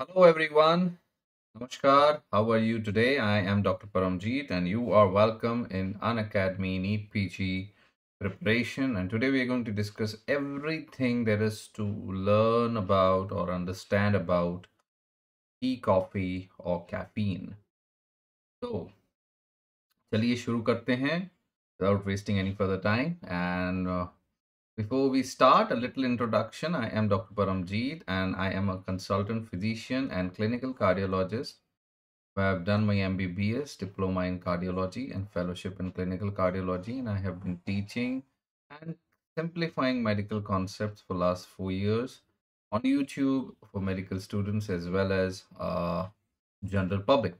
Hello everyone. Namaskar. How are you today? I am Dr. Paramjeet and you are welcome in Unacademy NEET PG preparation and today we are going to discuss everything there is to learn about or understand about tea, coffee or caffeine. So चलिए शुरू करते हैं without wasting any further time and uh, before we start, a little introduction. I am Dr. Paramjeet and I am a consultant physician and clinical cardiologist. I have done my MBBS, diploma in cardiology and fellowship in clinical cardiology and I have been teaching and simplifying medical concepts for last four years on YouTube for medical students as well as uh, general public.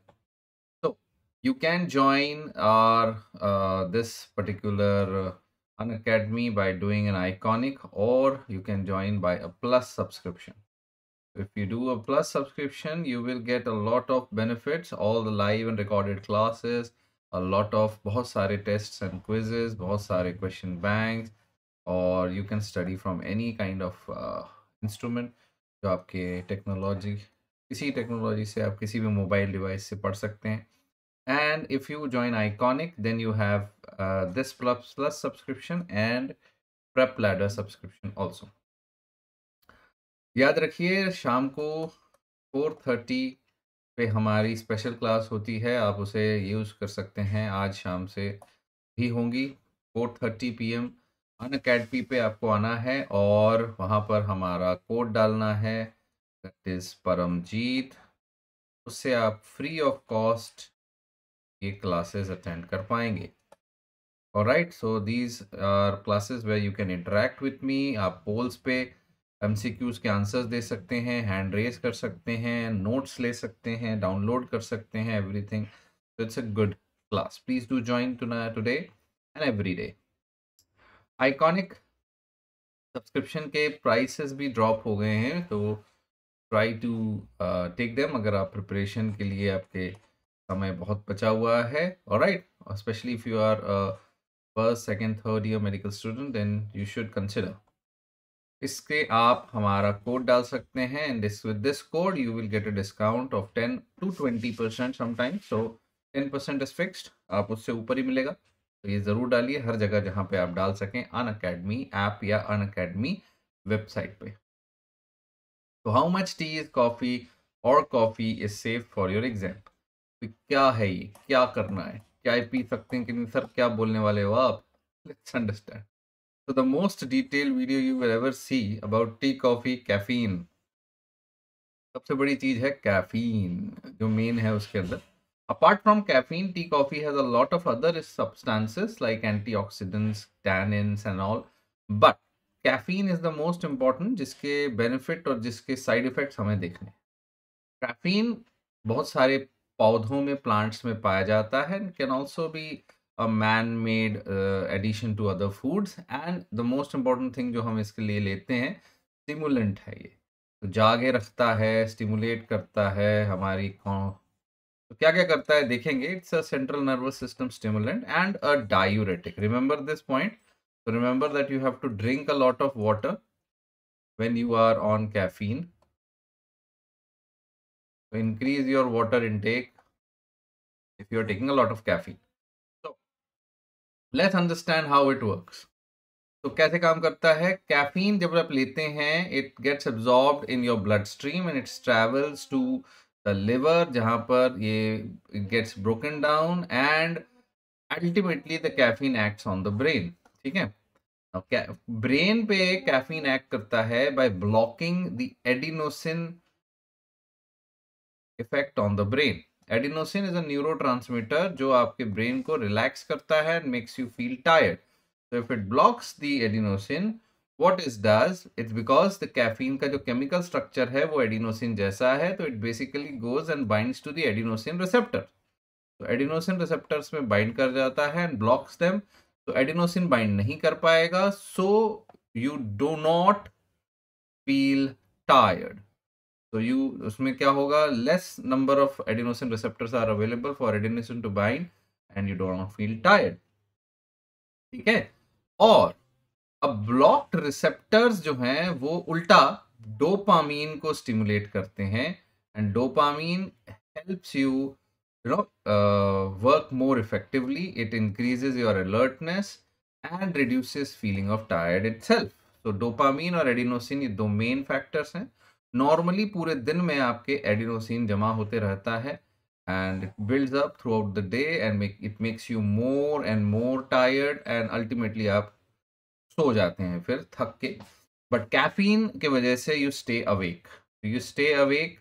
So you can join our uh, this particular uh, Unacademy by doing an iconic or you can join by a plus subscription. If you do a plus subscription, you will get a lot of benefits, all the live and recorded classes, a lot of बहुत सारे tests and quizzes, बहुत सारे question banks, or you can study from any kind of uh, instrument जो आपके technology किसी technology से आप किसी भी मोबाइल डिवाइस से पढ़ सकते हैं and if you join iconic then you have uh, this plus plus subscription and prep ladder subscription also. याद रखिए शाम को 4:30 पे हमारी स्पेशल क्लास होती है। आप उसे यूज़ कर सकते हैं। आज शाम से भी होंगी 4:30 पीएम अन अकेडमी पे आपको आना है और वहाँ पर हमारा कोड डालना है। That is Paramjit. उससे आप फ्री ऑफ़ कॉस्ट ये क्लासेस अटेंड कर पाएँगे। और right so these are classes where you can interact with me आप पोल्स पे एम के आंसर्स दे सकते हैं हैंड रेज कर सकते हैं नोट्स ले सकते हैं डाउनलोड कर सकते हैं everything so it's a good class please do join today and every day iconic subscription के प्राइसेस भी ड्रॉप हो गए हैं तो ट्राई टू टेक देम अगर आप प्रिपरेशन के लिए आपके समय बहुत बचा हुआ है। Right specially if you are first second third year medical student then you should consider इसके आप हमारा कोड डाल सकते हैं and this with this code you will get a discount of ten to twenty percent sometime so ten percent is fixed आप उससे ऊपर ही मिलेगा। तो ये ज़रूर डालिए हर जगह जहाँ पे आप डाल सकें अन अकेडमी ऐप या अन अकेडमी वेबसाइट पे। तो how much tea is coffee और coffee is safe for your exam क्या है ये क्या करना है क्या पी सकते हैं कि नहीं सर क्या बोलने वाले हो आप let's understand so the most detailed video you will ever see about tea coffee caffeine सबसे बड़ी चीज़ है कैफीन जो मेन है उसके अंदर apart from caffeine tea coffee has a lot of other substances like antioxidants tannins and all but caffeine is the most important जिसके benefit और जिसके side effects हमें देखने कैफीन बहुत सारे पौधों में प्लांट्स में पाया जाता है। Can also be a man made addition to other foods and the most important thing जो हम इसके लिए लेते हैं स्टिमुलेंट है ये। तो जागे रखता है स्टिमुलेट करता है हमारी तो क्या क्या करता है देखेंगे। It's a central nervous system stimulant and a diuretic remember this point remember that you have to drink a lot of water when you are on caffeine. So, increase your water intake if you're taking a lot of caffeine. So, let's understand how it works. तो कैसे काम करता है caffeine जब आप लेते हैं it gets absorbed in your blood stream and its travels to the liver जहाँ पर ये it gets broken down and ultimately the caffeine acts on the brain ठीक है ब्रेन पे कैफीन एक्ट करता है by blocking the adenosine effect on the brain adenosine is a neurotransmitter जो आपके ब्रेन को रिलैक्स करता है and makes you feel tired so if it blocks the adenosine what it does it's because the caffeine का जो chemical structure है वो adenosine जैसा है तो it basically goes and binds to the adenosine receptor तो adenosine receptors में bind कर जाता है and blocks them तो adenosine bind नहीं कर पाएगा so you do not feel tired तो यू उसमें क्या होगा? Less number of adenosine receptors are available for adenosine to bind and you don't feel tired ठीक है? और अब ब्लॉक्ड रिसेप्टर्स जो हैं, वो उल्टा डोपामीन को स्टिमुलेट करते हैं and dopamine helps you work more effectively it increases your alertness and reduces feeling of tired it so dopamine और एडिनोसिन ये दो मेन फैक्टर्स हैं। नॉर्मली पूरे दिन में आपके एडिनोसिन जमा होते रहता है and it build up throughout the day and it makes you more and more tired and ultimately आप सो जाते हैं फिर थक के। बट कैफीन के वजह से you stay awake. You stay awake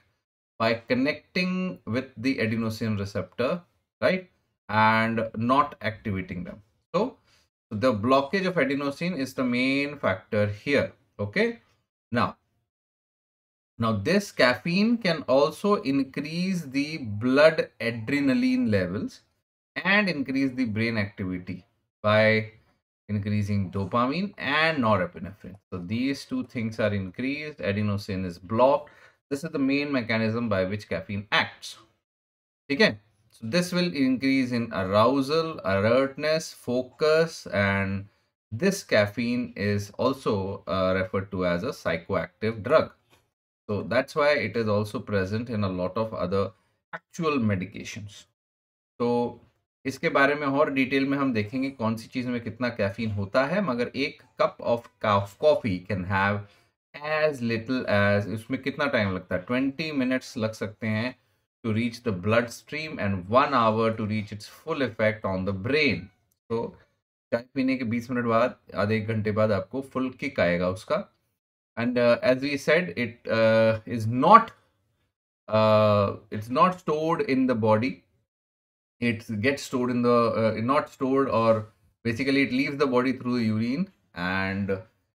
by connecting with the adenosine receptor, right? And not activating them. So, the blockage of adenosine is the main factor here, okay? Now now this caffeine can also increase the blood adrenaline levels and increase the brain activity by increasing dopamine and norepinephrine. So these two things are increased, adenosine is blocked. This is the main mechanism by which caffeine acts. Okay, so this will increase in arousal, alertness, focus, and this caffeine is also uh, referred to as a psychoactive drug. So, that's why it is also present in a lot of other actual medications. So, इसके बारे में और detail में हम देखेंगे कौन सी चीज़ में कितना कैफीन होता है, मगर एक cup of coffee can have as little as उसमें कितना टाइम लगता है? ट्वेंटी मिनट्स लग सकते हैं to reach the blood stream and one hour to reach its full effect on the brain तो चाय पीने के बीस मिनट बाद, आधे एक घंटे बाद आपको फुल किक आएगा उसका। And as we said it is not it's not stored in the body it gets stored in the uh, not stored or basically it leaves the body through the urine and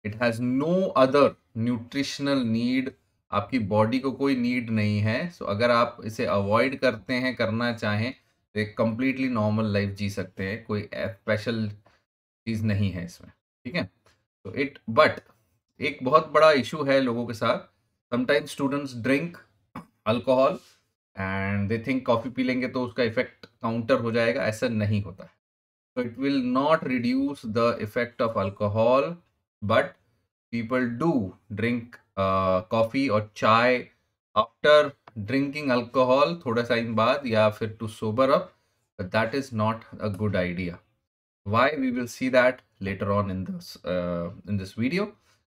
it has no other nutritional need. आपकी body को कोई need नहीं है। सो so अगर आप इसे avoid करते हैं करना चाहें तो एक कम्प्लीटली नॉर्मल लाइफ जी सकते हैं। कोई स्पेशल चीज़ नहीं है इसमें। ठीक है? तो इट बट एक बहुत बड़ा इशू है लोगों के साथ। Sometimes students drink alcohol and they think coffee P लेंगे तो उसका इफ़ेक्ट काउंटर हो जाएगा। ऐसा नहीं होता है। So it will not reduce the effect of alcohol but people do drink coffee और चाय आफ्टर ड्रिंकिंग अल्कोहल थोड़ा टाइम बाद या फिर to sober up that is not a good idea why we will see that later on in this in this video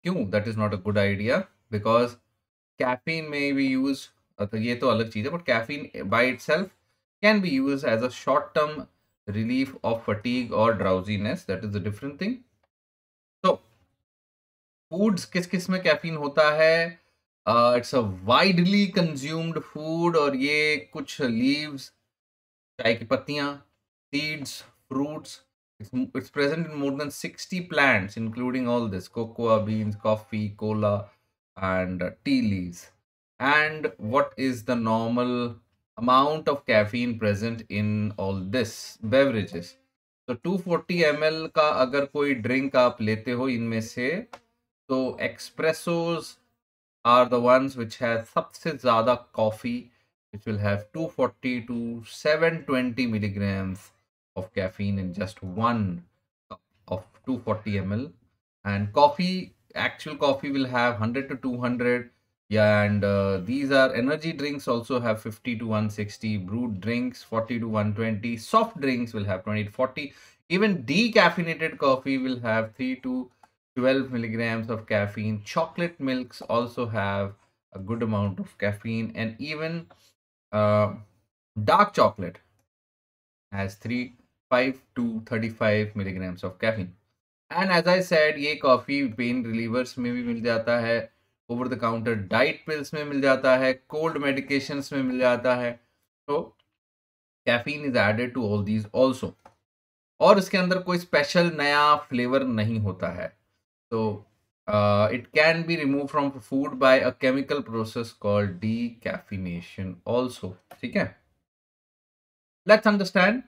क्यों? That is not a good idea because caffeine में भी use ये तो अलग चीज़ है but caffeine by it self can be use as a short term relief of fatigue और drowsiness that is a different thing so foods किस किसमें कैफिन होता है? It's a widely consumed food और ये कुछ लीव्स चाय की पत्तियाँ seeds fruits it's, it's present in more than 60 plants including all this cocoa beans coffee cola and uh, tea leaves and what is the normal amount of caffeine present in all this beverages तो 240 ml का अगर कोई drink आप लेते हो इनमें से तो espressos are the ones which have सबसे ज़्यादा coffee which will have 240 to 720 milligrams of caffeine in just one cup of 240 ml and coffee actual coffee will have 100 to 200 yeah, and uh, these are energy drinks also have 50 to 160, brewed drinks 40 to 120, soft drinks will have 20 to 40, even decaffeinated coffee will have 3 to 12 milligrams of caffeine. Chocolate milks also have a good amount of caffeine, and even uh, dark chocolate has 3 5 to 35 milligrams of caffeine. And as I said, ये coffee pain relievers में भी मिल जाता है over the counter diet pills में मिल जाता है कोल्ड मेडिकेशन में मिल जाता है। तो caffeine is added to all these also और इसके अंदर कोई स्पेशल नया फ्लेवर नहीं होता है। तो it can be remove from food by a chemical process called decaffeination also ठीक है? लेट्स अंडरस्टैंड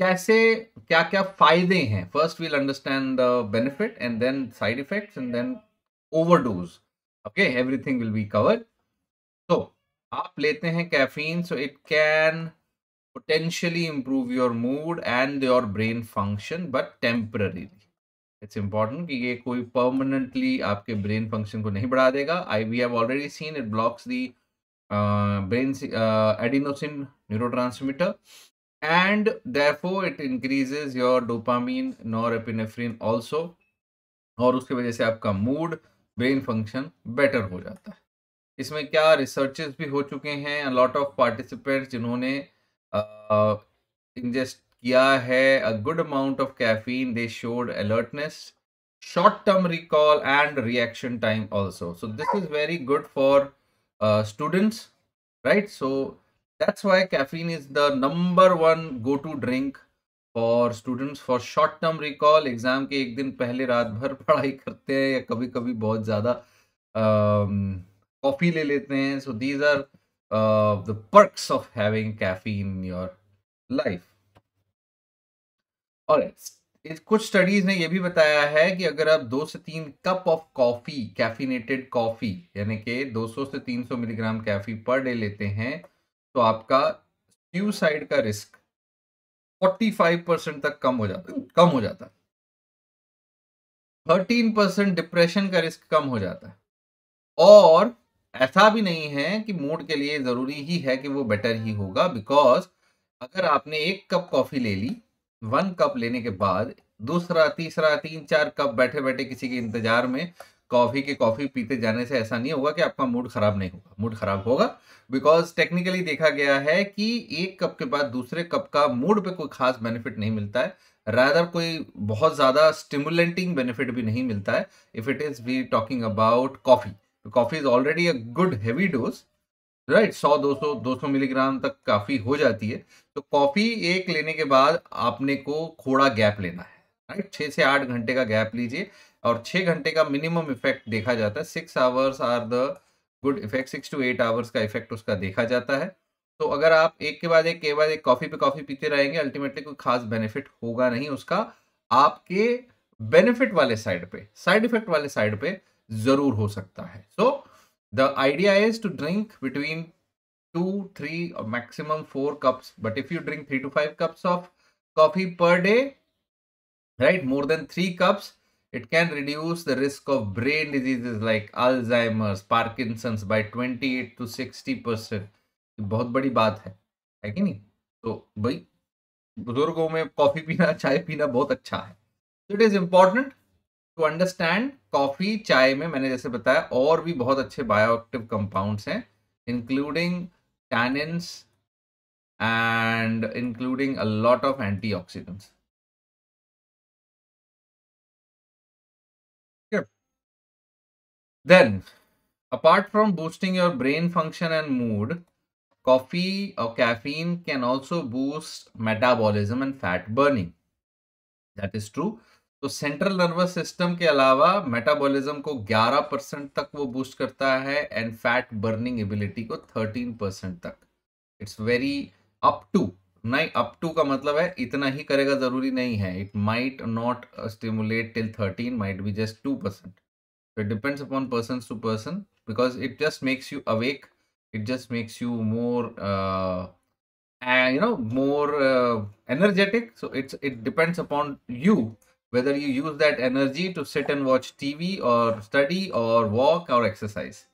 कैसे क्या क्या फ़ायदे हैं? First we'll understand the benefit and then side effect and then overdose okay everything will be covered तो आप लेते हैं caffeine so it can potentially improve your mood and your brain function but temporarily it's important कि ये कोई permanently आपके brain function को नहीं बढ़ा देगा। I we have already seen it blocks the brain adenosine neurotransmitter and therefore it increases your dopamine norepinephrine also और उसकी वजह से आपका मूड ब्रेन फ़ंक्शन बेटर हो जाता है इसमें क्या रिसर्चेस भी हो चुके हैं लॉट ऑफ़ पार्टिसिपेंट्स जिन्होंने इंजेस्ट किया है a good amount of caffeine they showed alertness short term recall and reaction time also so this is very good for uh, students right so that's why caffeine is the number one go to drink for students for short term recall. Exam के एक दिन पहले रात भर पढ़ाई करते हैं या कभी कभी बहुत ज़्यादा कॉफ़ी ले लेते हैं। So these are the perks of having caffeine in your life और कुछ स्टडीज़ ने यह भी बताया है कि अगर आप दो से तीन cup of coffee caffeinated coffee यानी कि 200 से 300 मिलीग्राम कैफी पर डे लेते हैं तो आपका सुसाइड का रिस्क 45 परसेंट तक कम हो जाता, कम हो जाता। थर्टीन परसेंट डिप्रेशन का रिस्क कम हो जाता। है और ऐसा भी नहीं है कि मूड के लिए ज़रूरी ही है कि वो बेटर ही होगा बिकॉज़ अगर आपने एक कप कॉफ़ी ले ली वन कप लेने के बाद दूसरा, तीसरा, तीन, चार कप बैठे बैठे किसी के इंतज़ार में कॉफ़ी के कॉफ़ी पीते जाने से ऐसा नहीं होगा कि आपका मूड खराब नहीं होगा। मूड खराब होगा बिकॉज़ टेक्निकली देखा गया है कि एक कप के बाद दूसरे कप का मूड पे कोई खास बेनिफिट नहीं मिलता है। रादर कोई बहुत ज़्यादा स्टिमुलेटिंग बेनिफिट भी नहीं मिलता है। If it is we talking about coffee coffee is already a good heavy dose right सौ, दो सौ दो सौ मिलीग्राम तक काफ़ी हो जाती है। तो कॉफ़ी एक लेने के बाद आपने को थोड़ा गैप लेना है। राइट? छह से आठ घंटे का गैप लीजिए और छह घंटे का मिनिमम इफ़ेक्ट देखा जाता है। Six hours are the good effect six to eight hours का इफ़ेक्ट उसका देखा जाता है। तो अगर आप एक के बाद एक के बाद एक कॉफ़ी पे कॉफ़ी पीते रहेंगे अल्टीमेटली कोई खास बेनिफिट होगा नहीं उसका। आपके बेनिफिट वाले साइड पे साइड इफ़ेक्ट वाले साइड पे ज़रूर हो सकता है। So the idea is to drink between two three maximum four cups. But if you drink three to five cups of coffee per day, right, more than three cups, it can reduce the risk of brain diseases like Alzheimer's, Parkinson's by 28 to 60 percent. बहुत बड़ी बात है है कि नहीं? तो भाई बुज़ुर्गों में कॉफ़ी पीना चाय पीना बहुत अच्छा है। It is important to understand coffee चाय में मैंने जैसे बताया और भी बहुत अच्छे बायोएक्टिव कंपाउंड्स हैं including tannins and including a lot of antioxidants then, apart from boosting your brain function and mood, coffee or caffeine can also boost metabolism and fat burning. That is true. तो central nervous system के अलावा metabolism को 11 percent तक वो boost करता है and fat burning ability को 13 percent तक. इट्स वेरी अप टू नहीं अप टू का मतलब है इतना ही करेगा ज़रूरी नहीं है. It might not stimulate till 13 might be just two percent. it depends upon person to person because it just makes you awake. It just makes you more uh, and you know more uh, energetic. So it's it depends upon you whether you use that energy to sit and watch tv or study or walk or exercise.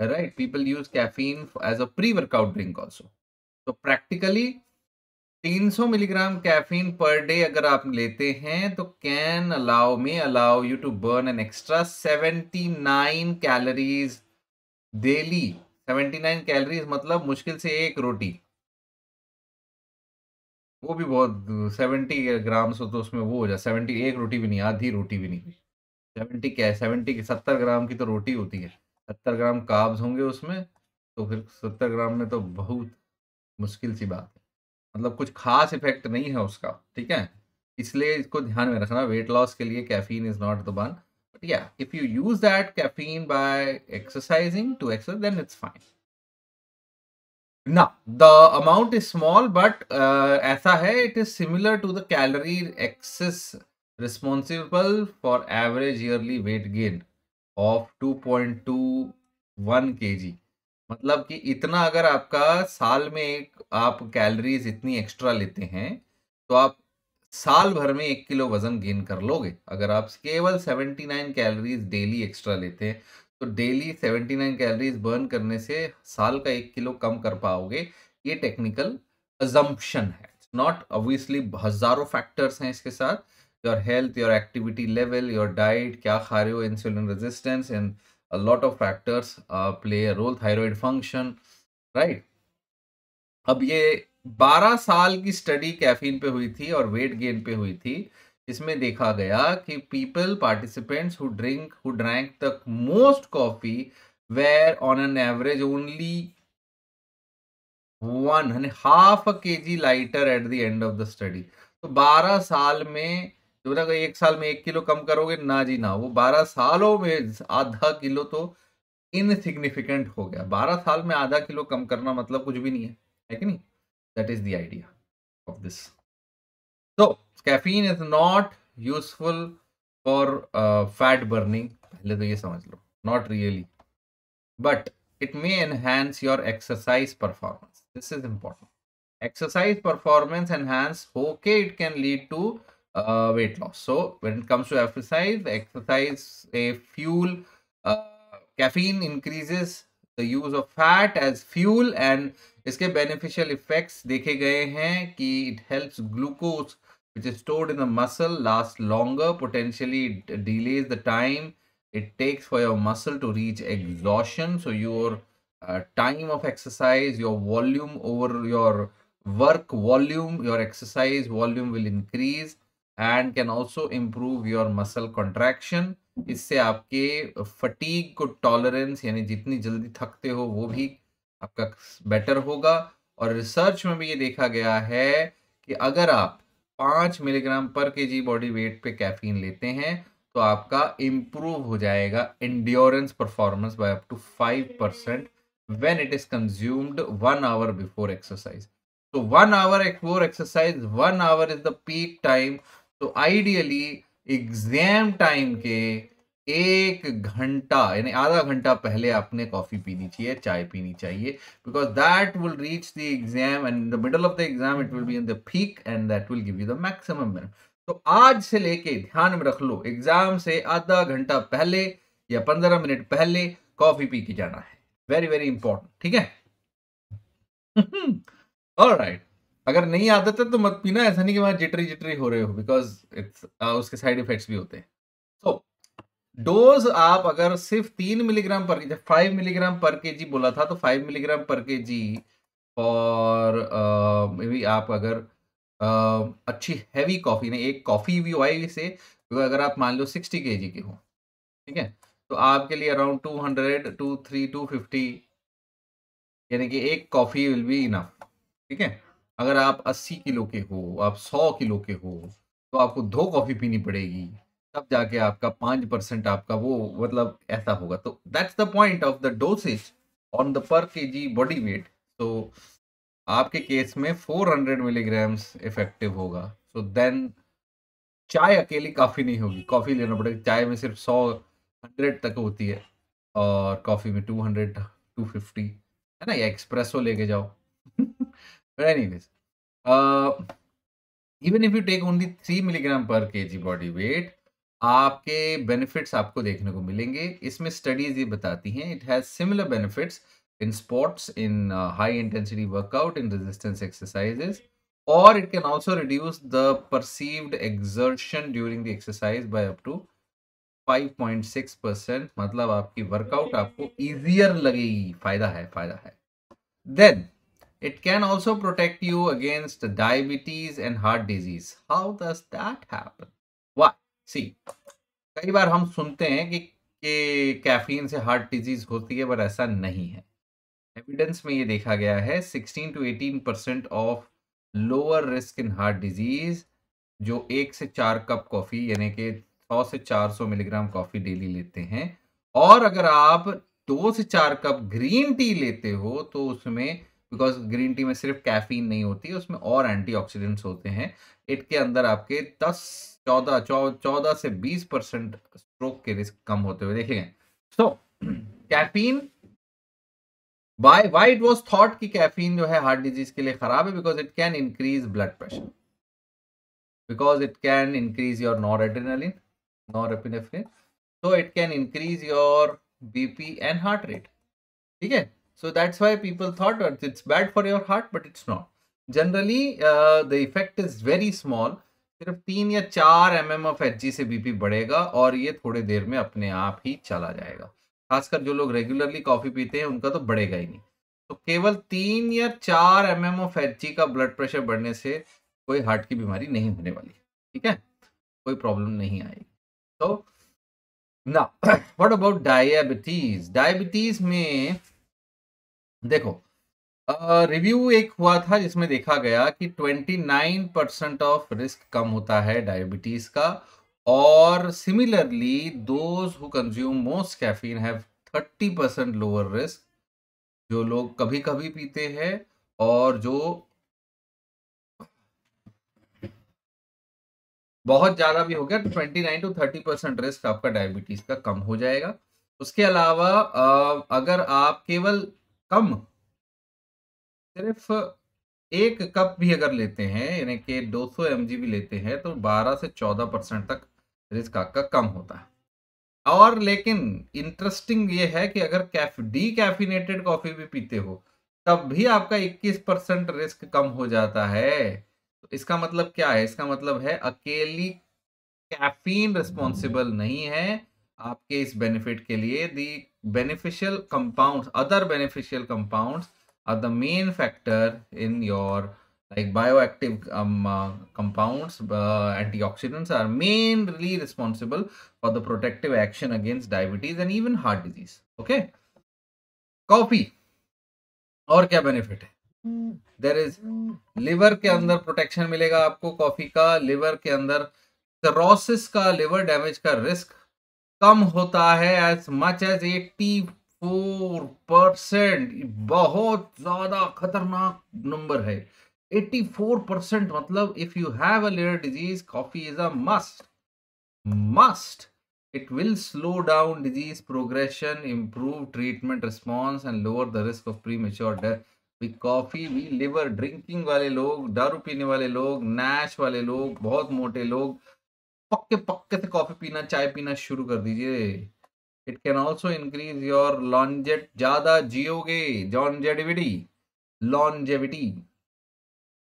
Right? people use caffeine as a pre workout drink also. So practically 300 milligram caffeine per day अगर आप लेते हैं तो can allow में allow you to burn an extra 79 calories daily. 79 calories मतलब मुश्किल से एक रोटी। वो भी बहुत, सेवेंटी ग्राम्स हो तो उसमें वो हो जाए सेवेंटी एक रोटी भी नहीं, आधी रोटी भी नहीं। सेवेंटी क्या है सेवेंटी सत्तर ग्राम की तो रोटी होती है। सत्तर ग्राम काब्स होंगे उसमें तो फिर सत्तर ग्राम में तो बहुत मुश्किल सी बात है। मतलब कुछ खास इफ़ेक्ट नहीं है उसका ठीक है? इसलिए इसको ध्यान में रखना वेट लॉस के लिए caffeine is not the one but या if you use that caffeine by exercising to exercise then it's fine the amount is small, but uh, ऐसा है it is similar to the calorie excess responsible for average yearly weight gain of 2.21 kg. मतलब कि इतना अगर आपका साल में एक आप कैलोरीज इतनी एक्स्ट्रा लेते हैं तो आप साल भर में एक किलो वज़न गेन कर लोगे। अगर आप केवल 79 कैलोरीज डेली एक्स्ट्रा लेते हैं तो डेली 79 कैलोरीज बर्न करने से साल का एक किलो कम कर पाओगे। ये टेक्निकल अजम्पशन है। नॉट ऑब्वियसली हज़ारों फैक्टर्स हैं इसके साथ। Your health your activity level your diet क्या खा रहे हो insulin resistance and a lot of factors uh, play a role. Thyroid function right? अब ये 12 साल की स्टडी कैफीन पे हुई थी और वेट गेन पे हुई थी। इसमें देखा गया कि people participants who drink who drank the most coffee were on an average only one half K G lighter at the end of the study तो 12 साल में तो बोला एक साल में एक किलो कम करोगे? ना जी, ना। वो बारह सालों में आधा किलो तो इनसिग्निफिकेंट हो गया। बारह साल में आधा किलो कम करना मतलब कुछ भी नहीं है। है कि नहीं? That is the idea of this तो caffeine is not useful for fat burning पहले तो ये समझ लो। Not really but it may enhance your exercise performance. This is important. Exercise performance enhance okay it can lead to uh, weight loss. So when it comes to exercise, exercise a fuel, uh, caffeine increases the use of fat as fuel and इसके beneficial effects देखे गए हैं कि it helps glucose which is stored in the muscle last longer, potentially delays the time it takes for your muscle to reach exhaustion. So your uh, time of exercise, your volume over your work volume, your exercise volume will increase and can also improve your muscle contraction इससे आपके fatigue को tolerance यानी जितनी जल्दी थकते हो वो भी आपका बेटर होगा। और रिसर्च में भी ये देखा गया है कि अगर आप पाँच milligram per K G body weight पे कैफीन लेते हैं तो आपका इम्प्रूव हो जाएगा endurance performance by up to five percent when it is consumed one hour before exercise तो one hour before exercise, one hour is the peak time तो ideally exam time के एक घंटा, यानी आधा घंटा पहले आपने कॉफ़ी पीनी चाहिए, चाय पीनी चाहिए because that will reach the exam and the middle of the exam it will be in the peak and that will give you the maximum तो आज से लेके ध्यान में रख लो एग्ज़ाम से आधा घंटा पहले या पंद्रह मिनट पहले कॉफ़ी पी के जाना है। वेरी वेरी इंपॉर्टेंट ठीक है? ऑल राइट अगर नहीं आदत है तो मत पीना ऐसा नहीं कि वहाँ जिटरी जिटरी हो रहे हो बिकॉज़ इट्स उसके साइड इफेक्ट्स भी होते हैं। सो डोज आप अगर सिर्फ़ तीन मिलीग्राम पर जब फाइव मिलीग्राम पर के जी बोला था तो फाइव मिलीग्राम पर के जी और मे बी आप अगर uh, अच्छी हैवी कॉफ़ी नहीं एक कॉफ़ी भी हुआ से तो अगर आप मान लो सिक्सटी के जी के हो ठीक है? तो आपके लिए around two hundred to three two fifty यानी कि एक कॉफ़ी विल बी इनफ ठीक है? अगर आप 80 किलो के हो, आप 100 किलो के हो तो आपको दो कॉफ़ी पीनी पड़ेगी, तब जाके आपका पाँच परसेंट आपका वो मतलब ऐसा होगा। तो that's the point of the dosage on the per K G body weight तो आपके केस में 400 मिलीग्राम्स इफ़ेक्टिव होगा। सो देन चाय अकेली काफ़ी नहीं होगी। कॉफ़ी लेना पड़ेगा। चाय में सिर्फ़ 100 हंड्रेड तक होती है और कॉफ़ी में 200 250 है ना? या एक्सप्रेसो लेके जाओ। But anyways, uh, even if you take only three milligram per K G body weight आपके बेनिफिट्स आपको देखने को मिलेंगे इसमें स्टडीज़ ये बताती हैं it has similar benefits in sports in uh, high intensity workout in resistance exercises or it can also reduce the perceived exertion during the exercise by up to 5.6 percent मतलब आपकी वर्कआउट आपको easier लगेगी फ़ायदा है फ़ायदा है then It can also protect you against diabetes and heart disease. How does that happen? Why? See, कई बार हम सुनते हैं कि कि कैफीन से हार्ट डिज़ीज़ होती है पर ऐसा नहीं है एविडेंस में ये देखा गया है 16 to 18 percent of lower risk in heart disease जो एक से चार कप कॉफ़ी यानी कि 100 से 400 मिलीग्राम कॉफ़ी डेली लेते हैं और अगर आप दो से चार कप ग्रीन टी लेते हो तो उसमें बिकॉज़ ग्रीन टी में सिर्फ़ कैफीन नहीं होती, उसमें और एंटीऑक्सीडेंट्स होते हैं। इट के अंदर आपके दस, चौदह चौदह से बीस परसेंट स्ट्रोक के रिस्क कम होते हुए देखेंगे so caffeine why why it was thought कि कैफीन जो है हार्ट डिज़ीज़ के लिए खराब है? Because it can increase blood pressure because it can increase your noradrenaline norepinephrine so, it can increase your BP and heart rate ठीक है? So that's why people thought it's bad for your heart but it's not generally the effect is very small सिर्फ़ तीन या चार M M of HG से BP बढ़ेगा और ये थोड़ी देर में अपने आप ही चला जाएगा। खासकर जो लोग रेगुलरली कॉफ़ी पीते हैं, उनका तो बढ़ेगा ही नहीं। तो केवल तीन या चार एम एम ऑफ़ एचजी का ब्लड प्रेशर बढ़ने से कोई हार्ट की बीमारी नहीं होने वाली। ठीक है? कोई प्रॉब्लम नहीं आएगी। तो ना व्हाट अबाउट डायबिटीज़ डायबिटीज़ में देखो रिव्यू एक हुआ था जिसमें देखा गया कि 29 परसेंट ऑफ़ रिस्क कम होता है डायबिटीज़ का और similarly those who consume most caffeine have 30 percent lower risk जो लोग कभी कभी पीते हैं और जो बहुत ज़्यादा भी हो गया तो twenty nine to thirty percent risk आपका डायबिटीज़ का कम हो जाएगा। उसके अलावा अगर आप केवल कम। सिर्फ़ एक कप भी अगर लेते हैं, यानी कि 200 सौ भी लेते हैं तो 12 से 14 परसेंट तक रिस्क आपका कम होता है। और लेकिन इंटरेस्टिंग ये है कि अगर कैफ डी कैफिनेटेड कॉफ़ी भी पीते हो, तब भी आपका 21 परसेंट रिस्क कम हो जाता है। तो इसका मतलब क्या है? इसका मतलब है अकेली कैफीन रिस्पॉन्सिबल नहीं है। आपके इस बेनिफिट के लिए the beneficial compounds other beneficial compound are the main factor in your like bioactive compound antioxidants are mainly responsible for the protective action against diabetes and even heart disease okay coffee और क्या benefit है? There is liver के अंदर protection मिलेगा आपको coffee का liver के अंदर का लिवर डैमेज का रिस्क कम होता है as much as eighty four percent बहुत ज़्यादा खतरनाक नंबर है। एट्टी फोर परसेंट मतलब if you have a liver disease coffee is a must must it will slow down disease progression improve treatment response and lower the risk of premature death we coffee we liver drinking वाले लोग, दारू पीने वाले लोग, Nash वाले लोग, बहुत मोटे लोग पक्के पक्के से कॉफ़ी पीना, चाय पीना शुरू कर दीजिए। It can also increase your लॉन्जेट ज़्यादा जियोगे जॉन्जेडिविटी longevity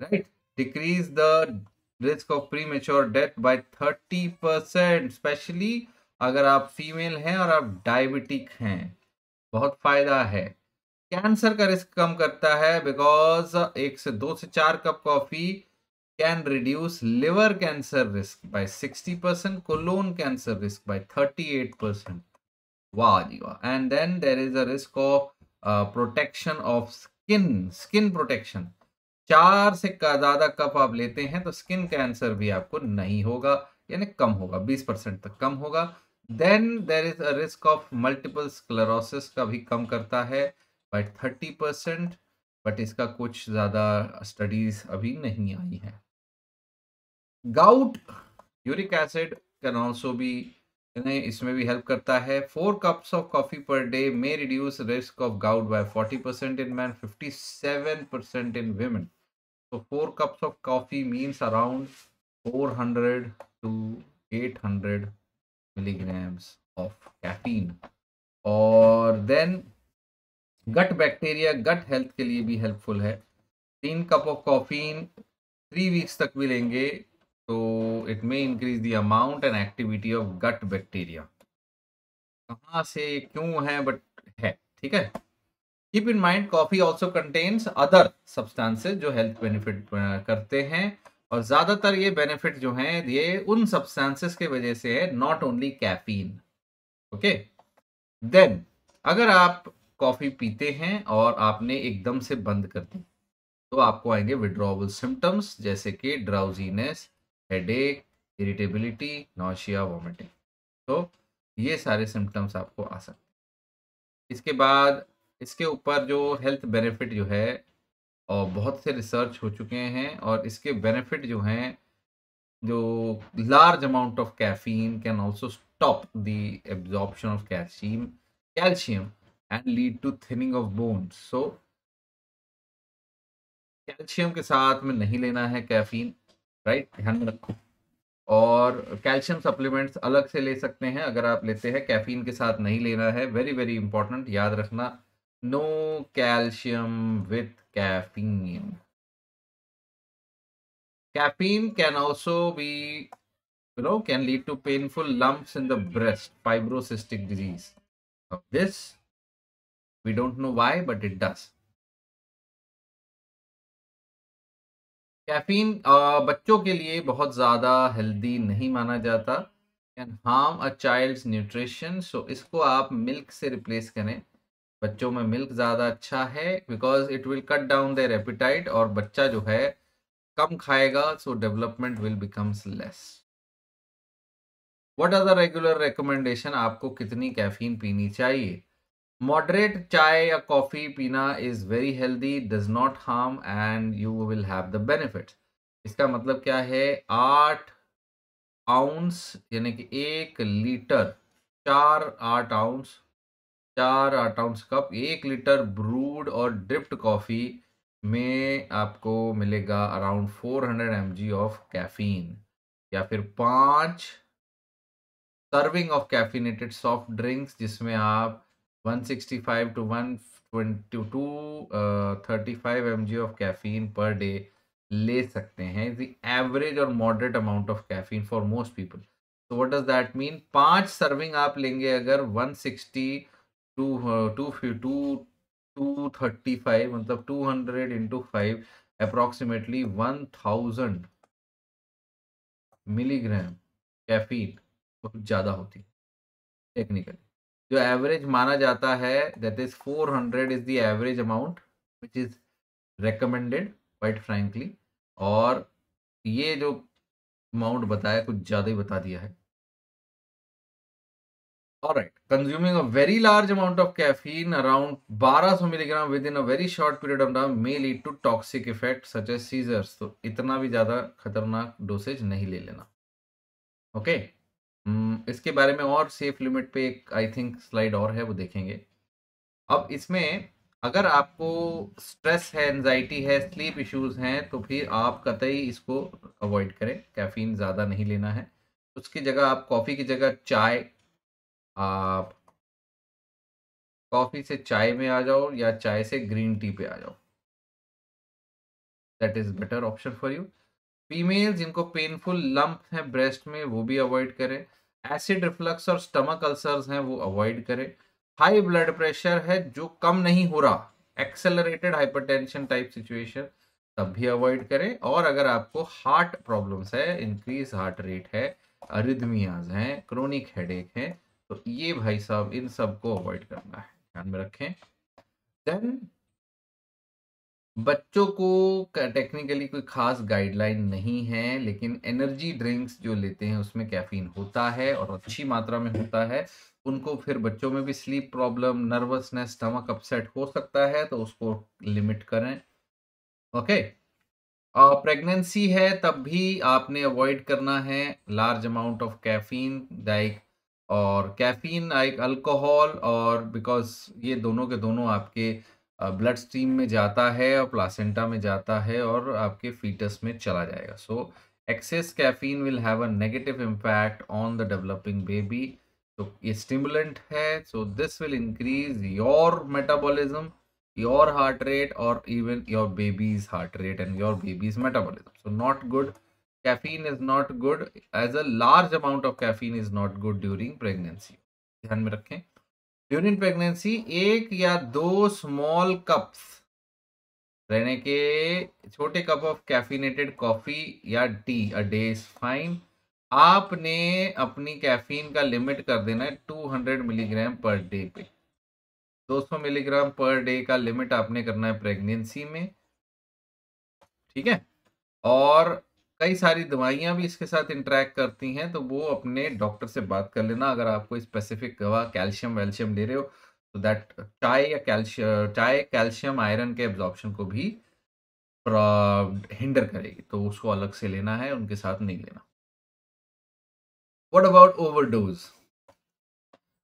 right? Decrease the risk of premature death by 30 percent especially अगर आप फीमेल हैं और आप डायबिटिक हैं। बहुत फ़ायदा है। कैंसर का रिस्क कम करता है बिकॉज़ एक से दो से चार cup coffee can reduce liver cancer risk by 60 percent colon cancer risk by 38 percent वाह जी वाह and then there is a risk of protection of skin skin protection चार से ज़्यादा कप आप लेते हैं तो स्किन कैंसर भी आपको नहीं होगा, यानी कम होगा, बीस परसेंट तक कम होगा। Then there is a risk of multiple sclerosis का भी कम करता है बाई थर्टी परसेंट बट इसका कुछ ज़्यादा स्टडीज़ अभी नहीं आई है। Gout, uric acid can also भी इसमें भी हेल्प करता है। Four cups of coffee per day may reduce risk of gout by forty percent in man, fifty seven percent in women. So 4 cups of coffee means around 400 to 800 milligrams of caffeine. और then gut bacteria, gut health के लिए भी helpful है। तीन cup of coffee three weeks तक भी लेंगे तो it may increase the amount and activity of gut bacteria कहाँ से, क्यों है बट है, ठीक है? Keep in mind coffee also contains other substances जो हेल्थ बेनिफिट करते हैं, और ज़्यादातर ये बेनिफिट जो हैं, ये उन सब्सटेंसेस के वजह से है not only caffeine okay then अगर आप कॉफ़ी पीते हैं और आपने एकदम से बंद कर दी। तो आपको आएँगे विड्रॉवल सिम्टम्स जैसे कि drowsiness headache irritability nausea vomiting तो ये सारे सिम्टम्स आपको आ सकते हैं। इसके बाद इसके ऊपर जो हेल्थ बेनिफिट जो है और बहुत से रिसर्च हो चुके हैं और इसके बेनिफिट जो हैं, जो large amount of caffeine can also stop the absorption of calcium calcium and lead to thinning of bones so calcium के साथ में नहीं लेना है कैफीन राइट ध्यान में रखो। और कैल्शियम सप्लीमेंट्स अलग से ले सकते हैं, अगर आप लेते हैं कैफीन के साथ नहीं लेना है। वेरी वेरी इंपॉर्टेंट याद रखना। No calcium with caffeine caffeine can also be you know can lead to painful lumps in the breast fibrocystic disease this we don't know why but it does caffeine बच्चों के लिए बहुत ज़्यादा healthy नहीं माना जाता। Can harm a child's nutrition so इसको आप मिल्क से रिप्लेस करें। बच्चों में मिल्क ज़्यादा अच्छा है because it will cut down their appetite और बच्चा जो है कम खाएगा so development will becomes less what are the regular recommendation आपको कितनी कैफीन पीनी चाहिए? मॉडरेट चाय या कॉफ़ी पीना is very healthy does not harm and you will have the benefit इसका मतलब क्या है? आठ आउंस यानी कि एक लीटर चार आठ आउंस चार आठ आउंस कप एक लीटर ब्रूड और ड्रिप्ड कॉफ़ी में आपको मिलेगा around 400 hundred M G of caffeine या फिर पाँच serving of caffeinated soft drinks जिसमें आप 165 to 122 uh, 35 mg of caffeine per day ले सकते हैं. द एवरेज और moderate amount of caffeine for most people तो व्हाट डज दैट मीन पाँच सर्विंग आप लेंगे अगर 160 to two two two thirty five मतलब 200 into five approximately 1000 milligram caffeine बहुत ज़्यादा होती टेक्निकली जो एवरेज माना जाता है that is 400 hundred is the average amount which is recommended quite frankly और ये जो अमाउंट बताया, कुछ ज़्यादा ही बता दिया है। और right consuming a very large amount of caffeine around 1200 milligram within a very short period of time may lead to toxic effect such as seizures तो इतना भी ज़्यादा खतरनाक डोसेज नहीं ले लेना। Okay okay? इसके बारे में और सेफ़ लिमिट पे एक आई थिंक स्लाइड और है, वो देखेंगे। अब इसमें अगर आपको स्ट्रेस है एनजाइटी है स्लीप इश्यूज़ हैं तो फिर आप कतई इसको अवॉइड करें। कैफीन ज़्यादा नहीं लेना है। उसकी जगह आप कॉफ़ी की जगह चाय, आप कॉफ़ी से चाय में आ जाओ या चाय से ग्रीन टी पे आ जाओ। That is better option for you female जिनको पेनफुल लंप है ब्रेस्ट में, वो भी अवॉइड करें। एसिड रिफ्लक्स और स्टमक अल्सर्स हैं, वो अवॉइड करें। हाई ब्लड प्रेशर है जो कम नहीं हो रहा एक्सेलरेटेड हाइपरटेंशन टाइप सिचुएशन तब भी अवॉइड करें। और अगर आपको हार्ट प्रॉब्लम्स है इंक्रीज हार्ट रेट है अरिदमियाज हैं क्रोनिक हेडेक है तो ये भाई साहब इन सबको अवॉइड करना है। ध्यान में रखें। देन बच्चों को टेक्निकली कोई खास गाइडलाइन नहीं है, लेकिन एनर्जी ड्रिंक्स जो लेते हैं, उसमें कैफीन होता है और अच्छी मात्रा में होता है। उनको फिर बच्चों में भी sleep problem nervousness stomach upset हो सकता है तो उसको लिमिट करें। ओके प्रेगनेंसी है, तब भी आपने अवॉइड करना है large amount of caffeine like और कैफीन लाइक अल्कोहल और बिकॉज़ ये दोनों के दोनों आपके ब्लड स्ट्रीम में जाता है और प्लासेंटा में जाता है और आपके फीटस में चला जाएगा। So, excess caffeine will have a negative impact on the developing baby. तो ये स्टिमुलेंट है। So, this will increase your metabolism, your heart rate और even your baby's heart rate and your baby's metabolism. So, not good. Caffeine is not good. As a large amount of caffeine is not good during pregnancy. ध्यान में रखें। During pregnancy, एक या दो small cups रहने के, छोटे cup of caffeinated coffee या tea a day is fine आपने अपनी कैफीन का लिमिट कर देना है 200 मिलीग्राम पर डे पे। 200 मिलीग्राम पर डे का लिमिट आपने करना है प्रेगनेंसी में। ठीक है? और कई सारी दवाइयाँ भी इसके साथ इंटरेक्ट करती हैं तो वो अपने डॉक्टर से बात कर लेना। अगर आपको स्पेसिफिक दवा कैल्शियम वैल्शियम ले रहे हो तो दैट चाय या कैल्शियम चाय कैल्शियम आयरन के एब्जॉर्प्शन को भी हिंडर करेगी तो उसको अलग से लेना है, उनके साथ नहीं लेना। वट अबाउट ओवरडोज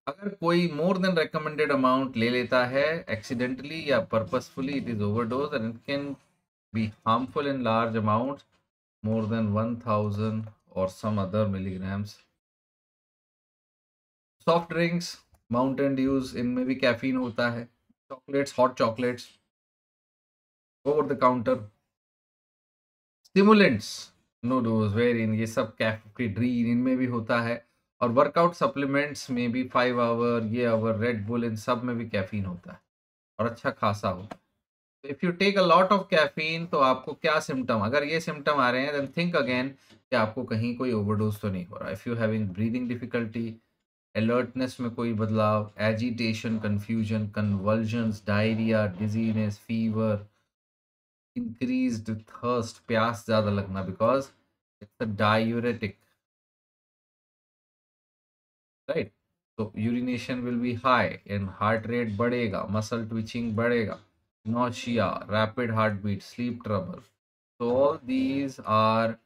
अगर कोई मोर देन रिकमेंडेड अमाउंट ले लेता है एक्सीडेंटली या purposefully it is overdose and it can be harmful in large amounts more than 1000 or some other milligrams. Soft drinks Mountain Dews इनमें भी कैफीन होता है। Chocolates hot chocolates over the counter stimulants NoDoz Vivarin ये सब कैफेड्रीन इनमें भी होता है। और वर्कआउट सप्लीमेंट्स में भी फाइव आवर ये आवर रेड बुल इन सब में भी कैफीन होता है। और अच्छा खासा होता है। If you take a lot of caffeine तो आपको क्या सिम्टम अगर ये सिम्टम आ रहे हैं देन थिंक अगेन कि आपको कहीं कोई ओवरडोज तो नहीं हो रहा। If you having breathing difficulty alertness में कोई बदलाव agitation confusion convergence diarrhoea dizziness fever increase thirst प्यास ज़्यादा लगना because it's a diuretic right तो urination will be high and heart rate बढ़ेगा मसल ट्विचिंग बढ़ेगा। Rapid heart beat sleep trouble so all these are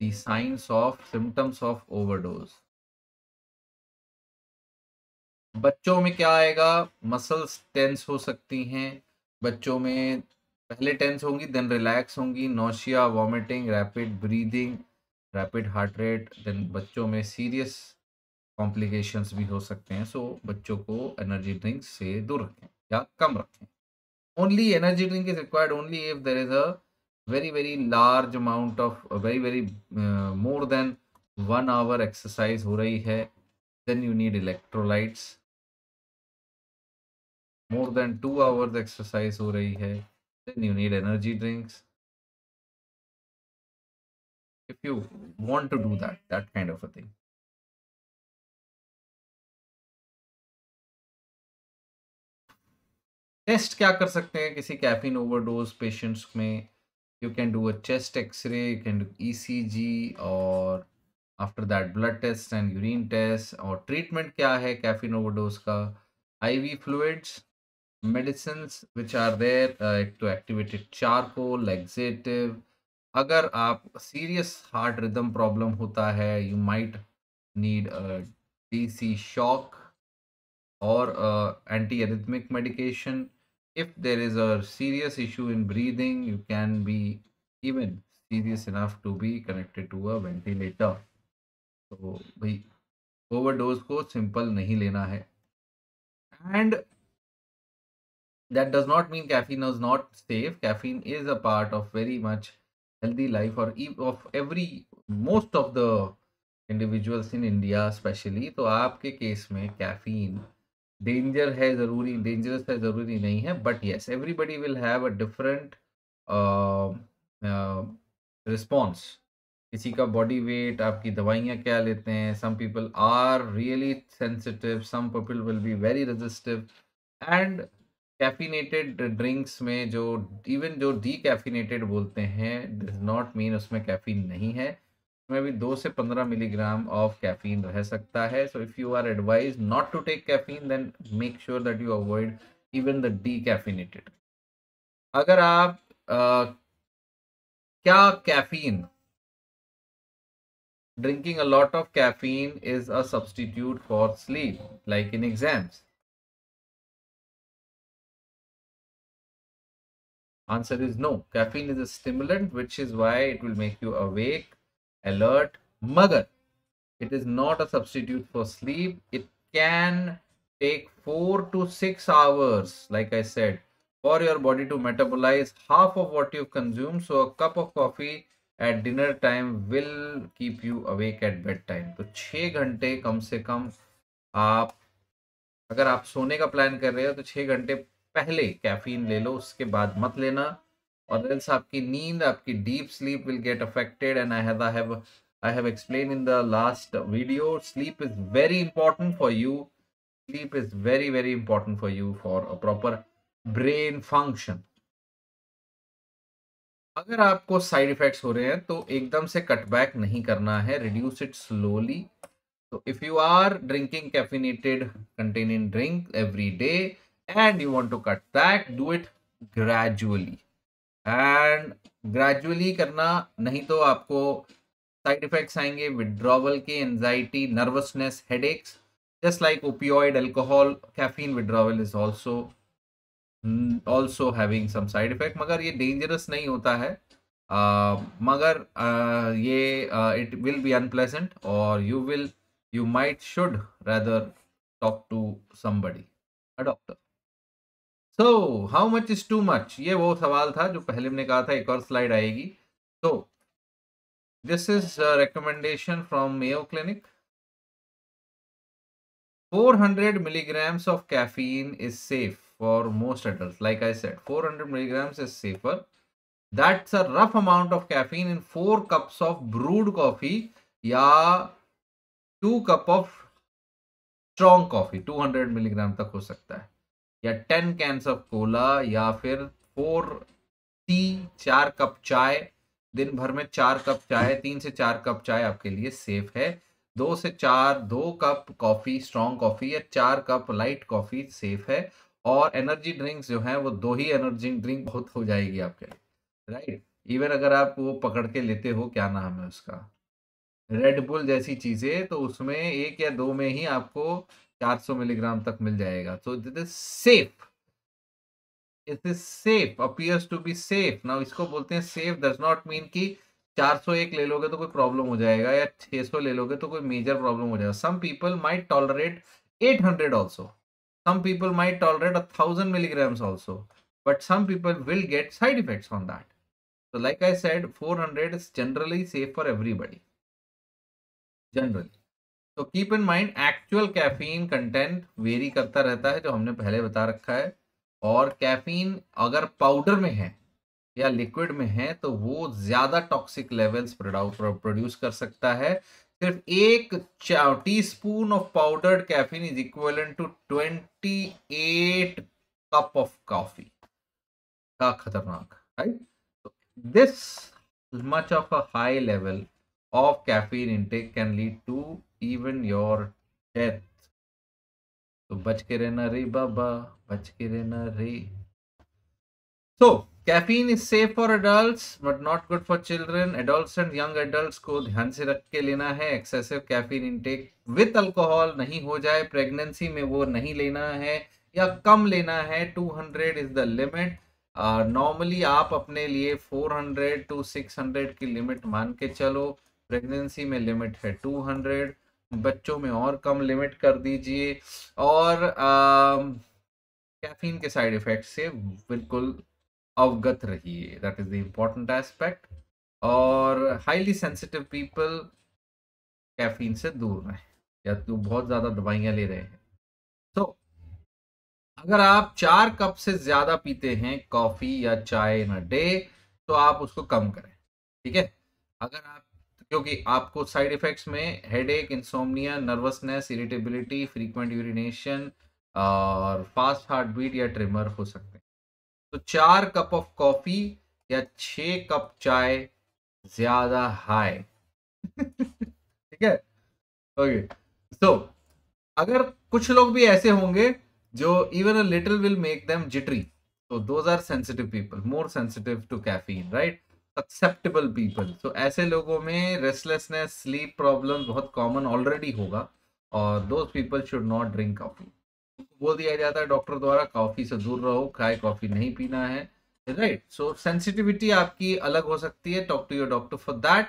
the signs of, symptoms of overdose. बच्चों में क्या आएगा? मसल्स टेंस हो सकती हैं। बच्चों में पहले टेंस होंगी देन रिलैक्स होंगी। Nausea vomiting rapid breathing rapid heart rate then बच्चों में सीरियस कॉम्प्लिकेशंस भी हो सकते हैं। सो बच्चों को एनर्जी ड्रिंक से दूर रखें या कम रखें। only energy drink is required only if there is a very very large amount of very very uh, more than one hour exercise ho rahi hai then you need electrolytes. More than two hours exercise ho rahi hai then you need energy drinks. If you want to do that that kind of a thing. Test क्या कर सकते हैं किसी caffeine overdose patients में? You can do a chest X ray you can do ECG और after that blood test and urine test और treatment क्या है कैफिन ओवरडोज का? IV fluids medicine which are there to activated charcoal laxative अगर आप serious heart rhythm problem होता है you might need DC shock और antiarrhythmic medication if there is a serious issue in breathing you can be even serious enough to be connected to a ventilator तो भाई overdose को simple नहीं लेना है and that does not mean caffeine is not safe caffeine is a part of very much healthy life or of every most of the individuals in india especially तो आपके case में caffeine danger है ज़रूरी dangerous है ज़रूरी नहीं है but yes everybody will have a different response किसी का बॉडी वेट आपकी दवाइयाँ क्या लेते हैं? Some people are really sensitive some people will be very resistive and caffeinated drinks में जो इवन जो डी कैफिनेटेड बोलते हैं डज नॉट मीन उसमें कैफीन नहीं है। में भी दो से पंद्रह मिलीग्राम ऑफ़ कैफीन रह सकता है। So if you are advise not to take caffeine then make sure that you avoid even the decaffeinated अगर आप आ, क्या caffeine drinking a lot of caffeine is a substitute for sleep like in exams answer is no. Caffeine is a stimulant which is why it will make you awake alert, mugger. It is not a substitute for sleep. It can take four to six hours, like I said, for your body to metabolize half of what you've consumed. So a cup of coffee dinner time will keep you awake at bed time तो छः घंटे कम से कम आप अगर आप सोने का plan कर रहे हो तो छः घंटे पहले कैफीन ले लो उसके बाद मत लेना और एल्स आपकी नींद, आपकी deep sleep will get affected and I have I have I have explained in the last video, sleep is very important for you. Sleep is very very important for you for a proper brain function. अगर आपको side effects हो रहे हैं तो एकदम से cutback नहीं करना है रिड्यूस इट स्लोली तो if you are drinking caffeinated containing drink every day and you want to cut that do it gradually and gradually करना नहीं तो आपको साइड इफेक्ट्स आएँगे विड्रॉवल के anxiety nervousness headaches just like opioid alcohol caffeine withdrawal is also also having some side effect मगर ये dangerous नहीं होता है। uh, मगर uh, ये इट विल बी अनप्लेजेंट और you will you might should rather talk to somebody a doctor so how much is too much ये वो सवाल था जो पहले मैंने कहा था एक और स्लाइड आएगी तो this is recommendation from Mayo clinic 400 milligrams of caffeine is safe for most adults like i said 400 milligrams is safer that's a rough amount of caffeine in 4 cups of brewed coffee या 2 cup of strong coffee 200 milligram तक हो सकता है या ten cans of Cola या फिर four T चार cup चाय। दिन भर में चार कप चाय, तीन से चार कप चाय आपके लिए सेफ़ है। दो से चार, दो कप कॉफ़ी स्ट्रॉन्ग कॉफ़ी या चार कप लाइट कॉफ़ी सेफ़ है। और एनर्जी ड्रिंक्स जो है, वो दो ही एनर्जी ड्रिंक बहुत हो जाएगी आपके लिए राइट इवन अगर आप वो पकड़ के लेते हो, क्या नाम है उसका? रेडबुल जैसी चीज़ें तो उसमें एक या दो में ही आपको 400 मिलीग्राम तक मिल जाएगा। So it is safe it is safe appears to be safe now इसको बोलते हैं सेफ़ डज नॉट मीन कि 401 ले लोगे तो कोई प्रॉब्लम हो जाएगा या 600 ले लोगे तो कोई मेजर प्रॉब्लम हो जाएगा। Some people may tolerate at hundred also some people may tolerate a thousand milligram also but some people will get side effect on that so like I said four hundred is generally safe for everybody generally तो keep in mind actual caffeine content very करता रहता है, जो हमने पहले बता रखा है। और कैफीन अगर पाउडर में है या लिक्विड में है तो वो ज़्यादा टॉक्सिक लेवल्स प्रोड्यूस कर सकता है। सिर्फ़ एक teaspoon of powdered caffeine is equal to twenty eight cup of coffee का खतरनाक right this much of a high level of caffeine intake can lead to even your death तो बच के रहना रे बाबा, बच के रहना रे। So caffeine is safe for adult but not good for children adult and young adult को ध्यान से रख के लेना है। Excessive caffeine intake with alcohol नहीं हो जाए। प्रेगनेंसी में वो नहीं लेना है, या कम लेना है। Two hundred is the limit normally आप अपने लिए 400 टू 600 की लिमिट मान के चलो। प्रेगनेंसी में लिमिट है 200 बच्चों में और कम लिमिट कर दीजिए। और कैफीन के साइड इफ़ेक्ट से बिल्कुल अवगत रहिए। That is the important aspect और हाईली सेंसिटिव पीपल कैफीन से दूर रहें, या तो बहुत ज़्यादा दवाइयाँ ले रहे हैं। तो अगर आप चार कप से ज़्यादा पीते हैं कॉफ़ी या चाय इन अ डे तो आप उसको कम करें, ठीक है? अगर आप क्योंकि आपको साइड इफेक्ट्स में headache insomnia nervousness irritability frequent urination और फास्ट हार्ट बीट या ट्रिमर हो सकते हैं। तो चार कप ऑफ़ कॉफ़ी या छ कप चाय ज़्यादा हाई ठीक है? ओके सो अगर कुछ लोग भी ऐसे होंगे जो even a little will make them jittery तो those are sensitive people more sensitive to caffeine right acceptable people तो ऐसे लोगों में रेस्टलेसनेस स्लीप प्रॉब्लम बहुत कॉमन ऑलरेडी होगा और दो people should not drink coffee बोल दिया जाता है डॉक्टर द्वारा कॉफ़ी से दूर रहो, खाए कॉफ़ी नहीं पीना है राइट सो सेंसिटिविटी आपकी अलग हो सकती है talk to your doctor for that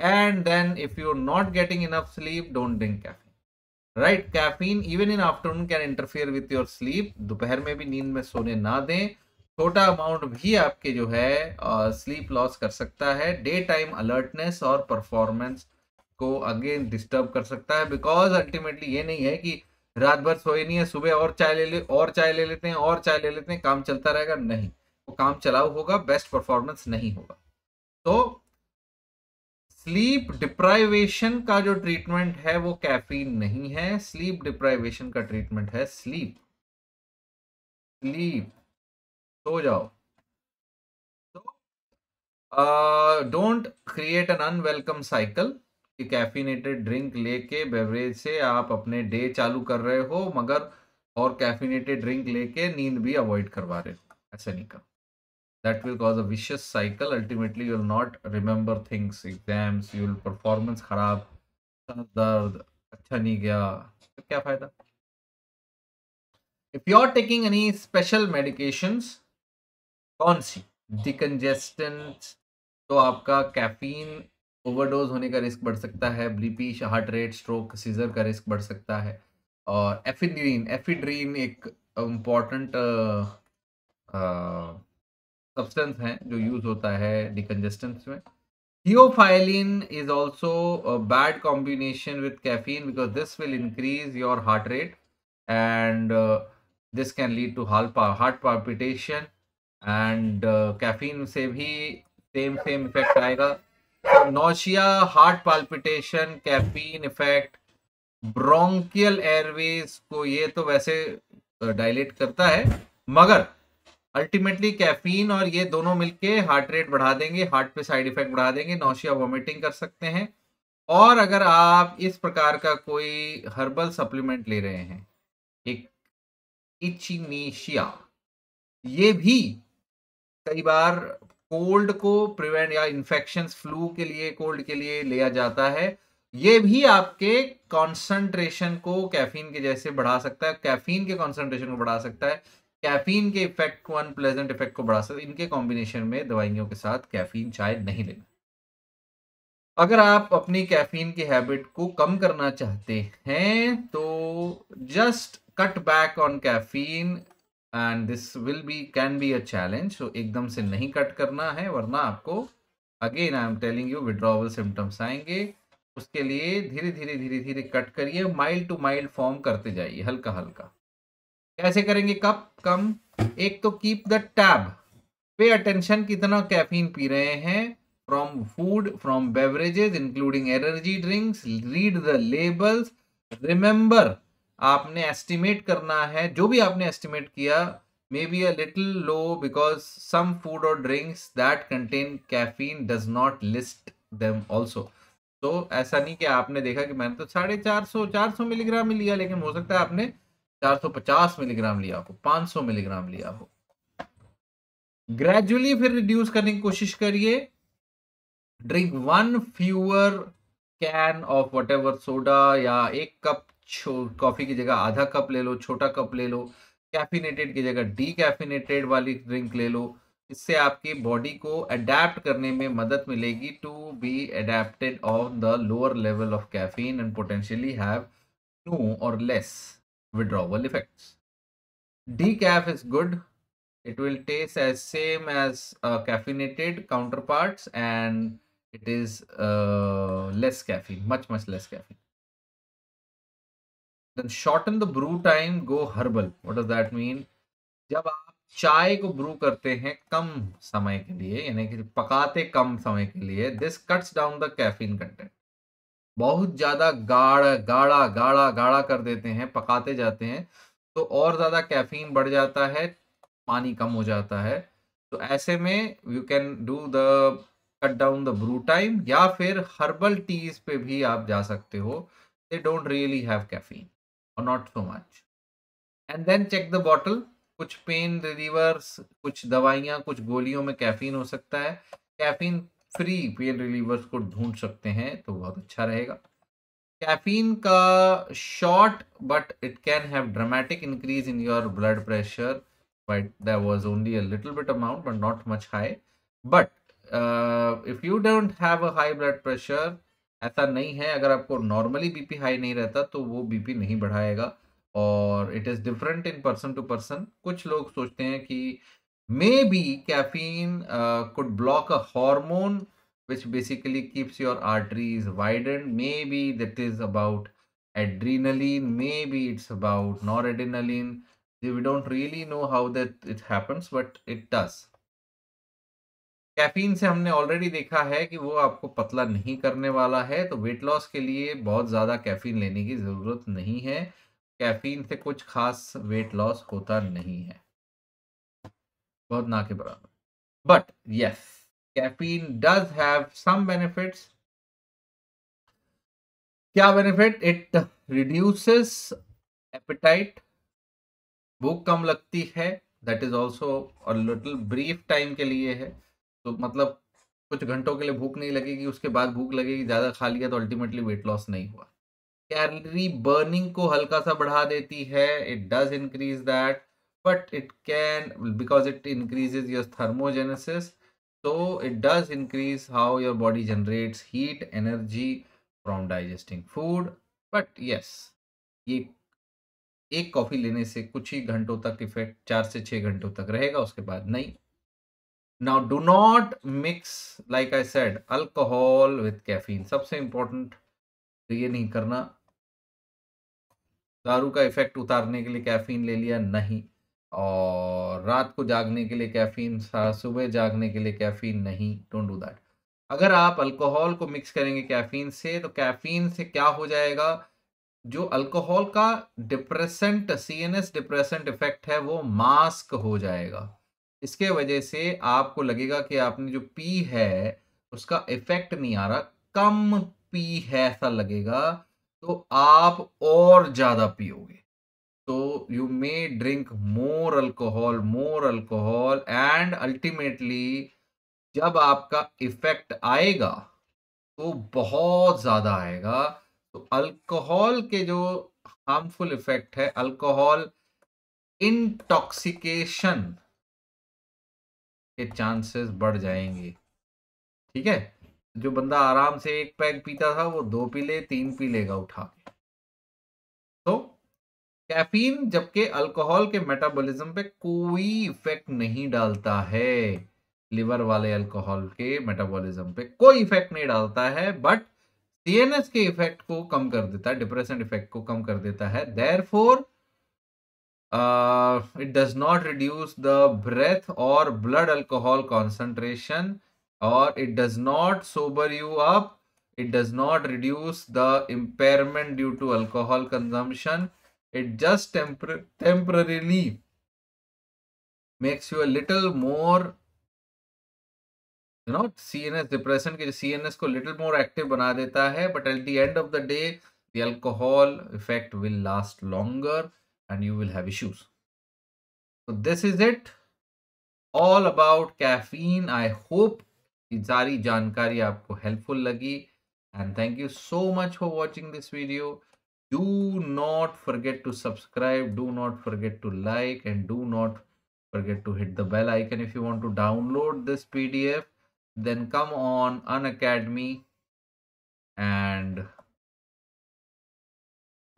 and then if you are not getting enough sleep don't drink caffeine right caffeine even in afternoon can interfere with your sleep दोपहर में भी नींद में सोने ना दें। छोटा अमाउंट भी आपके जो है स्लीप लॉस कर सकता है डे टाइम अलर्टनेस और परफॉर्मेंस को अगेन डिस्टर्ब कर सकता है बिकॉज़ अल्टीमेटली ये नहीं है कि रात भर सोए नहीं है, सुबह और चाय ले ले, और चाय ले लेते हैं, और चाय ले लेते हैं, काम चलता रहेगा, नहीं। वो काम चलाऊ होगा बेस्ट परफॉर्मेंस नहीं होगा। तो स्लीप डिप्राइवेशन का जो ट्रीटमेंट है, वो कैफीन नहीं है स्लीप डिप्राइवेशन का ट्रीटमेंट है स्लीप स्लीप सो जाओ। Don't create an unwelcome cycle कि कैफिनेटेड ड्रिंक लेके बेवरेज से आप अपने डे चालू कर रहे हो, मगर और कैफिनेटेड ड्रिंक लेके नींद भी अवॉइड करवा रहे हो। ऐसे नहीं कर that will cause a vicious cycle ultimately you will not remember things exams you will performance खराब दर्द अच्छा नहीं गया। तो क्या फ़ायदा? If you are taking any special medications कौन सी? डिकनजेस्टेंट तो आपका कैफीन ओवरडोज होने का रिस्क बढ़ सकता है ब्लीपीश हार्ट रेट स्ट्रोक सीजर का रिस्क बढ़ सकता है और एफिड्रीन एफिड्रीन एक इंपॉर्टेंट सब्सटेंस है जो यूज़ होता है डिकनजेस्टेंट्स में। Theophylline is also bad combination with caffeine because this will increase your heart rate and this can lead to heart पा heart palpitation palpitation and uh, से भी same same effect आएगा। Nausea heart palpitation caffeine effect bronchial airways को ये तो वैसे dilate करता है मगर अल्टीमेटली कैफीन और ये दोनों मिलके हार्ट रेट बढ़ा देंगे हार्ट पे साइड इफ़ेक्ट बढ़ा देंगे नौशिया वॉमिटिंग कर सकते हैं। और अगर आप इस प्रकार का कोई हर्बल सप्लीमेंट ले रहे हैं एक इचिनीशिया ये भी कई बार कोल्ड को प्रिवेंट या इन्फेक्शन फ्लू के लिए, कोल्ड के लिए लिया जाता है। ये भी आपके कॉन्सेंट्रेशन को कैफीन के जैसे बढ़ा सकता है। कैफीन के कॉन्सेंट्रेशन को बढ़ा सकता है। कैफीन के इफ़ेक्ट को अनप्लेजेंट इफ़ेक्ट को बढ़ा सकता है। इनके कॉम्बिनेशन में दवाइयों के साथ कैफीन चाय नहीं लेना। अगर आप अपनी कैफीन की हैबिट को कम करना चाहते हैं तो just cut back on caffeine and this will be can be a challenge तो एकदम से नहीं कट करना है, वरना आपको again I am telling you withdrawal symptoms आएँगे। उसके लिए धीरे धीरे धीरे धीरे कट करिए माइल्ड टू माइल्ड फॉर्म करते जाइए, हल्का हल्का। कैसे करेंगे? कब? कम। एक तो keep the tab pay attention कितना कैफीन पी रहे हैं। From food from beverages including energy drinks read the labels remember आपने एस्टिमेट करना है, जो भी आपने एस्टिमेट किया may be a little low because some food और drinks that contain caffeine does not list them also तो ऐसा नहीं कि आपने देखा कि मैंने तो साढ़े चार सौ चार सौ मिलीग्राम ही लिया, लेकिन हो सकता है आपने चार सौ पचास मिलीग्राम लिया हो, पाँच सौ मिलीग्राम लिया हो। ग्रेजुअली फिर रिड्यूस करने की कोशिश करिए। Drink one fewer can of whatever soda या एक कप कॉफ़ी की जगह आधा कप ले लो, छोटा कप ले लो, कैफिनेटेड की जगह डी कैफिनेटेड वाली ड्रिंक ले लो। इससे आपकी बॉडी को अडेप्ट करने में मदद मिलेगी to be adapted of the lower level of caffeine and potentially have to और less withdrawal effects. Decaf is good. It will taste as same as caffeinated counterpart and it is less caffeine, much much less caffeine. Then shorten the brew time, go herbal. What does that mean? जब आप चाय को Bru करते हैं कम समय के लिए, यानी कि पकाते कम समय के लिए this cuts down the caffeine content बहुत ज़्यादा गाढ़ा गाढ़ा गाढ़ा गाढ़ा कर देते हैं, पकाते जाते हैं तो और ज़्यादा कैफीन बढ़ जाता है, पानी कम हो जाता है। तो ऐसे में you can do the cut down the brew time या फिर हर्बल टीज पे भी आप जा सकते हो। They don't really have caffeine और not so much and then check the bottle कुछ पेन रिलीवर्स कुछ दवाइयाँ, कुछ गोलियों में कैफीन हो सकता है। कैफीन फ्री पेन रिलीवर्स को ढूंढ सकते हैं तो बहुत अच्छा रहेगा। कैफीन का short but it can have dramatic increase in your blood pressure but that was only a little bit amount but not much high but if you don't have a high blood pressure ऐसा नहीं है, अगर आपको normally BP high नहीं रहता तो वो BP नहीं बढ़ाएगा। और it is different in person to person कुछ लोग सोचते हैं कि may be caffeine could block a hormone which basically keeps your arteries widen may be that is about adrenaline may be it's about noradrenaline we don't really know how that it happens but it does caffeine से हमने already देखा है कि वो आपको पतला नहीं करने वाला है तो वेट लॉस के लिए बहुत ज़्यादा कैफीन लेने की ज़रूरत नहीं है। कैफीन से कुछ खास वेट लॉस होता नहीं है। बहुत ना के बराबर। But yes caffeine does have some benefits क्या बेनिफिट इट रिड्यूसेस एपेटाइट भूख कम लगती है। That is also little brief time के लिए है। तो मतलब कुछ घंटों के लिए भूख नहीं लगेगी, उसके बाद भूख लगेगी, ज़्यादा खा लिया तो अल्टीमेटली वेट लॉस नहीं हुआ। कैलरी बर्निंग को हल्का सा बढ़ा देती है it does increase that but it can because it increases your thermogenesis तो it does increase how your body generates heat energy from digesting food but yes ये एक कॉफ़ी लेने से कुछ ही घंटों तक इफ़ेक्ट चार से छह घंटों तक रहेगा, उसके बाद नहीं। Now do not mix like I said alcohol with caffeine सबसे इंपॉर्टेंट तो ये नहीं करना। दारू का इफ़ेक्ट उतारने के लिए कैफीन ले लिया नहीं। और रात को जागने के लिए कैफीन सुबह जागने के लिए कैफीन नहीं। डोंट डू दैट अगर आप अल्कोहल को मिक्स करेंगे कैफीन से तो कैफीन से क्या हो जाएगा? जो अल्कोहल का डिप्रेसेंट सीएनएस डिप्रेसेंट इफ़ेक्ट है, वो मास्क हो जाएगा। इसके वजह से आपको लगेगा कि आपने जो पी है, उसका इफ़ेक्ट नहीं आ रहा, कम पी है ऐसा लगेगा तो आप और ज़्यादा पियोगे। तो you may drink more alcohol more alcohol and ultimately जब आपका इफ़ेक्ट आएगा तो बहुत ज़्यादा आएगा। तो अल्कोहल के जो हार्मफुल इफ़ेक्ट है अल्कोहल इंटॉक्सिकेशन के चांसेस बढ़ जाएँगे। ठीक है? जो बंदा आराम से एक पैग पीता था, वो दो पी ले, तीन पी लेगा उठा के। तो कैफीन जबकि अल्कोहल के मेटाबॉलिज्म पे कोई इफ़ेक्ट नहीं डालता है। लिवर वाले अल्कोहल के मेटाबॉलिज्म पे कोई इफ़ेक्ट नहीं डालता है बट सीएनएस के इफ़ेक्ट को कम कर देता है डिप्रेशन इफ़ेक्ट को कम कर देता है। Therefore it does not reduce the breath और blood alcohol concentration or it does not sober you up it does not reduce the impairment due to alcohol consumption it just tempor temporarily makes you a little more you know cns depression के cns को little more active बना देता है but at the end of the day the alcohol effect will last longer and you will have issues so this is it all about caffeine i hope सारी जानकारी आपको helpful लगी and thank you so much for watching this video do not forget to subscribe do not forget to like and do not forget to hit the bell icon if you want to download this pdf then come on unacademy and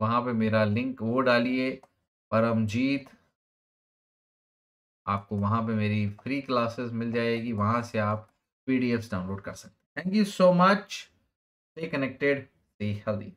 वहां पे मेरा link वो डालिए परमजीत, आपको वहाँ पे मेरी free classes मिल जाएगी। वहाँ से आप पीडीएफ्स डाउनलोड कर सकते हैं। Thank you so much stay connected stay healthy